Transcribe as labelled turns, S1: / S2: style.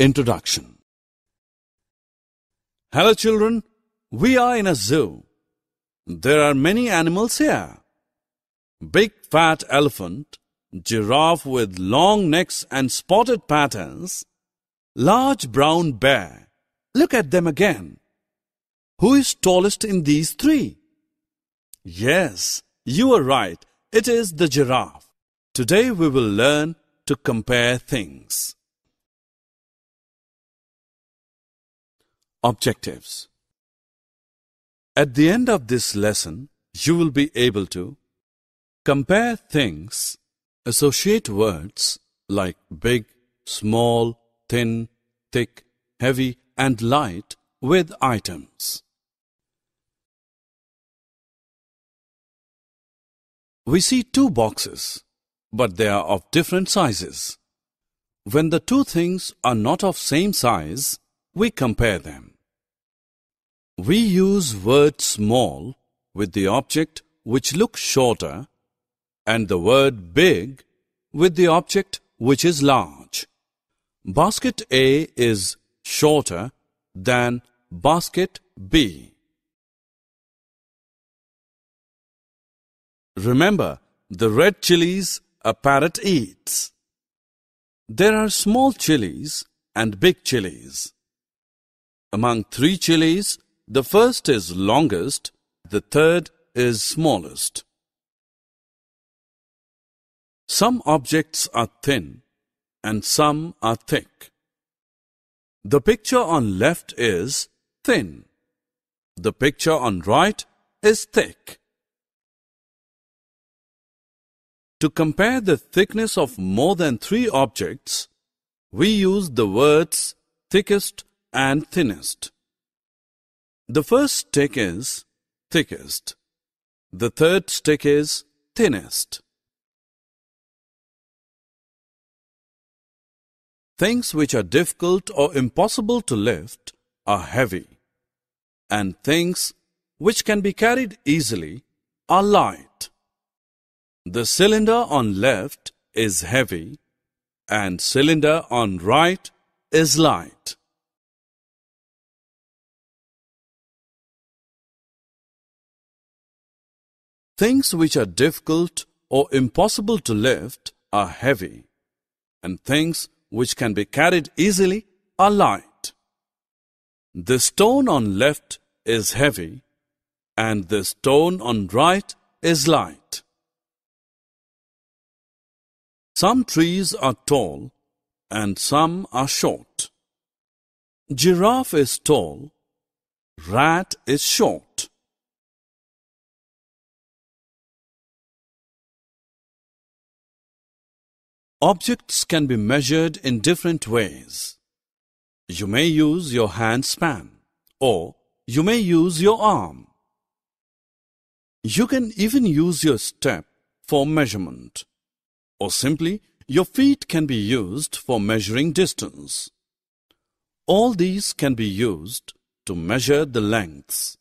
S1: Introduction Hello children, we are in a zoo. There are many animals here. Big fat elephant, giraffe with long necks and spotted patterns, large brown bear. Look at them again. Who is tallest in these three? Yes, you are right. It is the giraffe. Today we will learn to compare things. Objectives At the end of this lesson, you will be able to compare things, associate words like big, small, thin, thick, heavy, and light with items. We see two boxes, but they are of different sizes. When the two things are not of same size, we compare them. We use word small with the object which looks shorter and the word big with the object which is large. Basket A is shorter than basket B. Remember, the red chilies a parrot eats. There are small chilies and big chilies. Among three chilies, the first is longest, the third is smallest. Some objects are thin and some are thick. The picture on left is thin. The picture on right is thick. To compare the thickness of more than three objects, we use the words thickest and thinnest. The first stick is thickest. The third stick is thinnest. Things which are difficult or impossible to lift are heavy, and things which can be carried easily are light. The cylinder on left is heavy, and cylinder on right is light. Things which are difficult or impossible to lift are heavy, and things which can be carried easily are light. The stone on left is heavy, and the stone on right is light. Some trees are tall, and some are short. Giraffe is tall, rat is short. Objects can be measured in different ways. You may use your hand span or you may use your arm. You can even use your step for measurement or simply your feet can be used for measuring distance. All these can be used to measure the lengths.